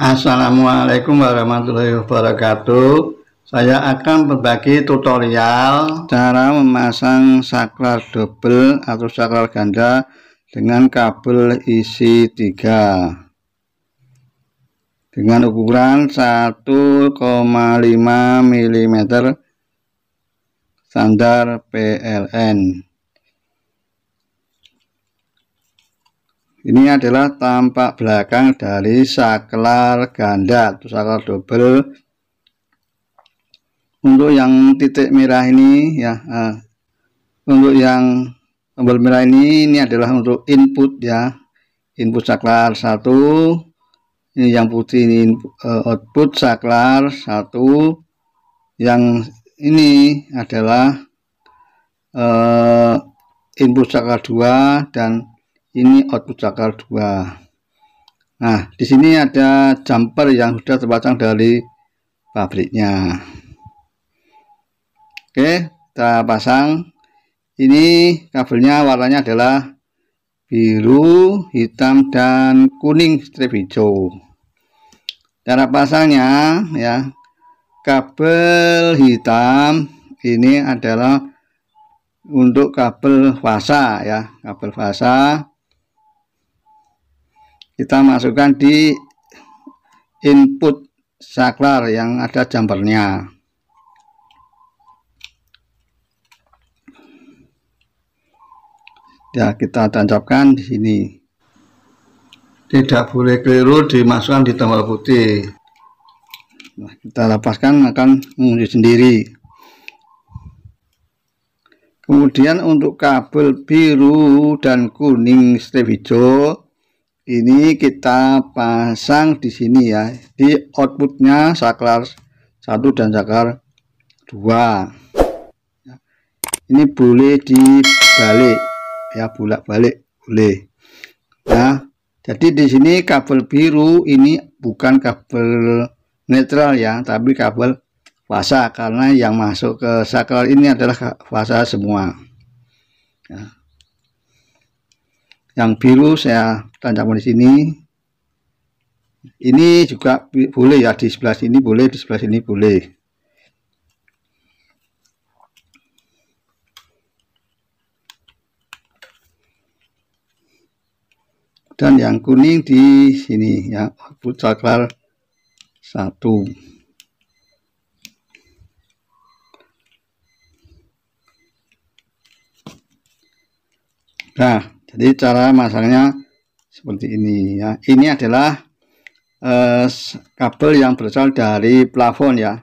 Assalamualaikum warahmatullahi wabarakatuh. Saya akan berbagi tutorial cara memasang saklar double atau saklar ganda dengan kabel isi 3 dengan ukuran 1,5 mm standar PLN ini adalah tampak belakang dari saklar ganda atau saklar double untuk yang titik merah ini ya uh, untuk yang tombol merah ini ini adalah untuk input ya. Input saklar satu ini yang putih ini uh, output saklar satu. Yang ini adalah uh, input saklar dua dan ini output saklar 2 nah di sini ada jumper yang sudah terpasang dari pabriknya. Oke kita pasang. Ini kabelnya warnanya adalah biru hitam dan kuning strip hijau. Cara pasangnya ya. Kabel hitam ini adalah untuk kabel fasa ya. Kabel fasa kita masukkan di input saklar yang ada jumpernya ya kita tancapkan di sini. Tidak boleh keliru dimasukkan di tombol putih. Nah, kita lepaskan akan mengunci sendiri. Kemudian untuk kabel biru dan kuning strip hijau ini kita pasang di sini ya. Di outputnya saklar satu dan saklar dua. Ini boleh dibalik. Ya bolak balik boleh. Nah jadi di sini kabel biru ini bukan kabel netral ya tapi kabel fasa karena yang masuk ke saklar ini adalah fasa semua. Ya yang biru saya tancapkan di sini. Ini juga boleh ya di sebelah sini boleh di sebelah sini boleh. Dan yang kuning di sini ya output saklar satu. Nah jadi cara masangnya seperti ini ya. Ini adalah eh, kabel yang berasal dari plafon ya.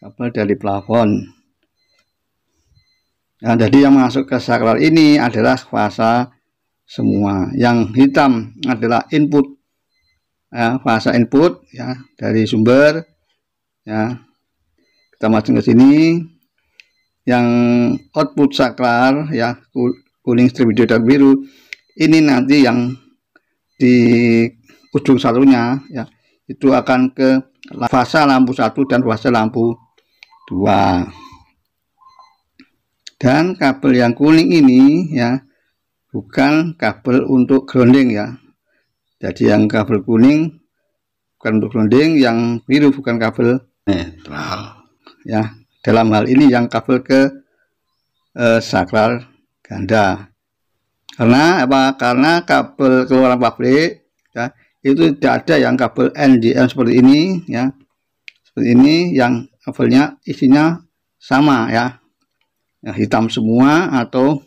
Kabel dari plafon. Nah, jadi yang masuk ke saklar ini adalah fasa semua. Yang hitam adalah input. Ya fasa input ya dari sumber. Ya kita masuk ke sini. Yang output saklar ya kuning strip hijau dan biru ini nanti yang di ujung satunya ya. Itu akan ke fasa lampu satu dan fasa lampu dua. Dan kabel yang kuning ini ya bukan kabel untuk grounding ya. Jadi yang kabel kuning bukan untuk grounding yang biru bukan kabel netral ya. Dalam hal ini yang kabel ke eh, saklar ganda. Karena apa? Karena kabel keluaran pabrik ya itu tidak ada yang kabel NDM seperti ini ya. Seperti ini yang kabelnya isinya sama ya, ya hitam semua atau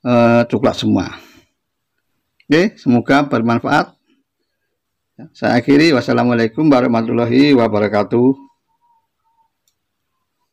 eh, coklat semua. Oke semoga bermanfaat. Ya, saya akhiri. Wassalamualaikum warahmatullahi wabarakatuh